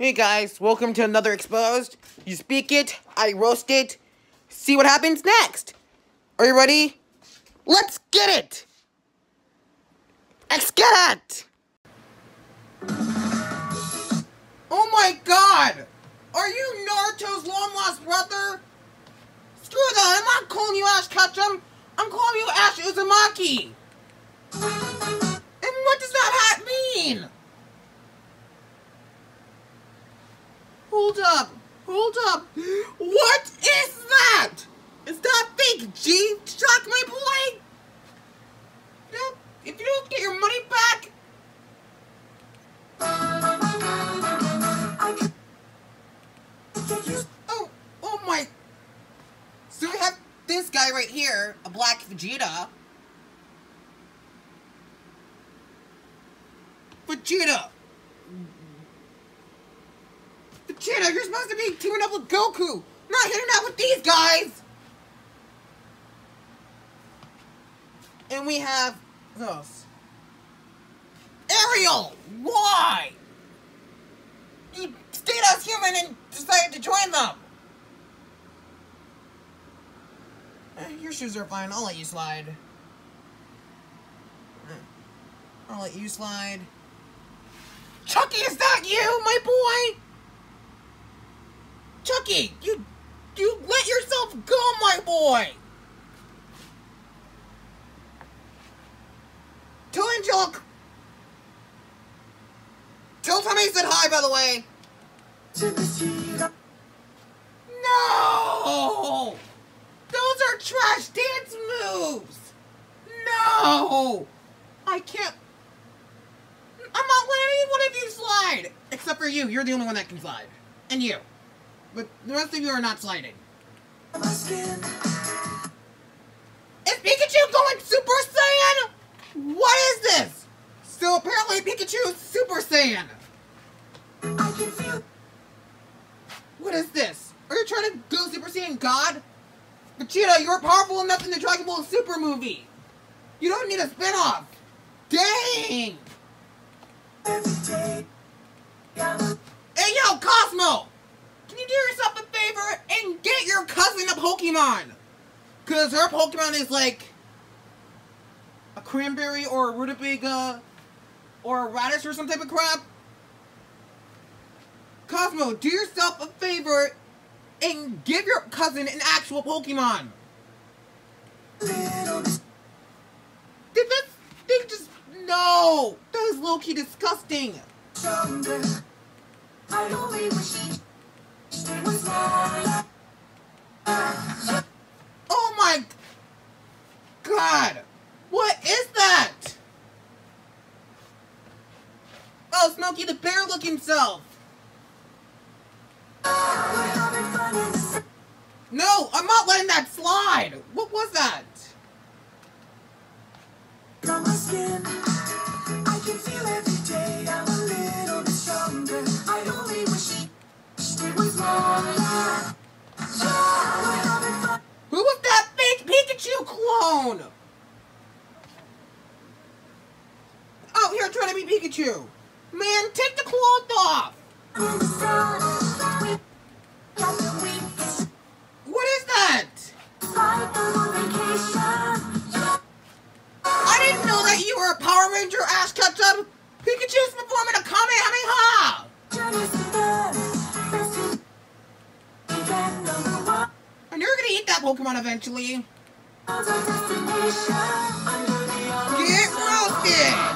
Hey guys, welcome to another Exposed. You speak it, I roast it. See what happens next. Are you ready? Let's get it! Let's get it! Oh my god! Are you Naruto's long lost brother? Screw that, I'm not calling you Ash Ketchum. I'm calling you Ash Uzumaki. And what does that hat mean? Hold up. Hold up. What is that? Is that fake G-Shock, my boy? You know, if you don't get your money back... Oh, oh my... So we have this guy right here, a black Vegeta. Vegeta! Vegeta, you're supposed to be teaming up with Goku, not hitting out with these guys! And we have this. Ariel! Why? You stayed as human and decided to join them! Eh, your shoes are fine, I'll let you slide. I'll let you slide. Chucky, is that you, my boy? Chucky, you you let yourself go, my boy. Tell Angelic. Tell Tommy said hi, by the way. No! Those are trash dance moves! No! I can't... I'm not letting any one of you slide! Except for you, you're the only one that can slide. And you. But the rest of you are not sliding. Is Pikachu going Super Saiyan? What is this? So apparently Pikachu is Super Saiyan. What is this? Are you trying to go Super Saiyan God? Vegeta, you're powerful enough in the Dragon Ball Super movie. You don't need a spin-off. Dang! Hey, yo, Cosmo! Can you do yourself a favor your cousin a Pokemon? Because her Pokemon is like a cranberry or a rutabaga or a radish or some type of crap. Cosmo, do yourself a favor and give your cousin an actual Pokemon. Did this thing just... No! That is low-key disgusting. Oh God! What is that? Oh, Smokey the Bear look himself! No, I'm not letting that slide! What was that? Clone? Oh, here trying to be Pikachu. Man, take the cloth off! What is that? I didn't know that you were a Power Ranger Ash Ketchum! Pikachu's performing a Kamehameha! And you're gonna eat that Pokemon eventually. Get roasted!